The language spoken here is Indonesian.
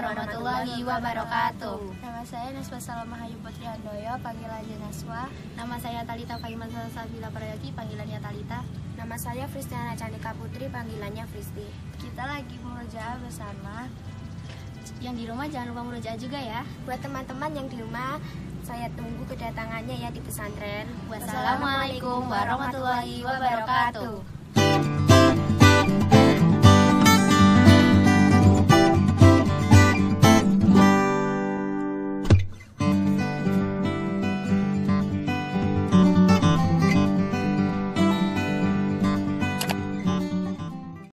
warahmatullahi wabarakatuh. Nama saya Naswa Salamahayu Putri Handoyo, panggilannya Naswa. Nama saya Talita Fahimah Salasabila Prayogi, panggilannya Talita. Nama saya Fristiana Candika Putri, panggilannya Fristi. Kita lagi murojaah bersama. Yang di rumah jangan lupa murojaah juga ya. Buat teman-teman yang di rumah, saya tunggu kedatangannya ya di pesantren. Wassalamualaikum warahmatullahi wabarakatuh.